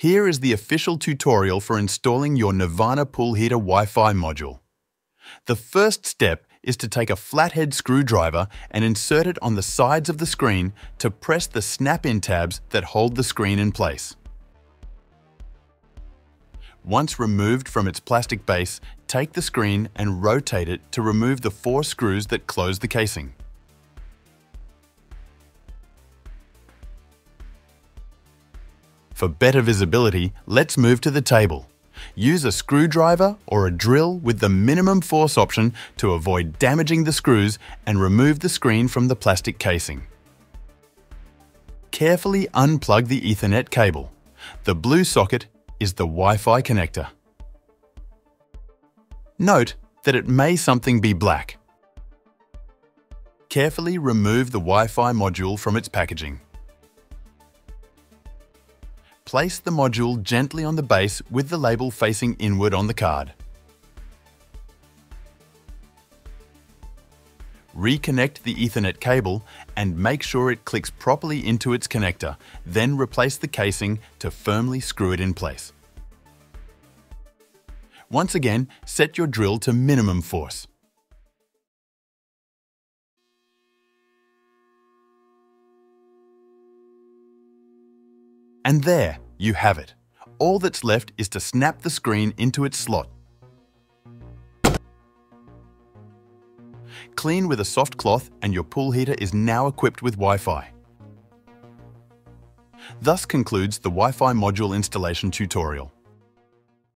Here is the official tutorial for installing your Nirvana pool heater Wi-Fi module. The first step is to take a flathead screwdriver and insert it on the sides of the screen to press the snap-in tabs that hold the screen in place. Once removed from its plastic base, take the screen and rotate it to remove the four screws that close the casing. For better visibility, let's move to the table. Use a screwdriver or a drill with the minimum force option to avoid damaging the screws and remove the screen from the plastic casing. Carefully unplug the Ethernet cable. The blue socket is the Wi-Fi connector. Note that it may something be black. Carefully remove the Wi-Fi module from its packaging. Place the module gently on the base with the label facing inward on the card. Reconnect the Ethernet cable and make sure it clicks properly into its connector, then replace the casing to firmly screw it in place. Once again, set your drill to minimum force. And there, you have it. All that's left is to snap the screen into its slot. Clean with a soft cloth and your pool heater is now equipped with Wi-Fi. Thus concludes the Wi-Fi module installation tutorial.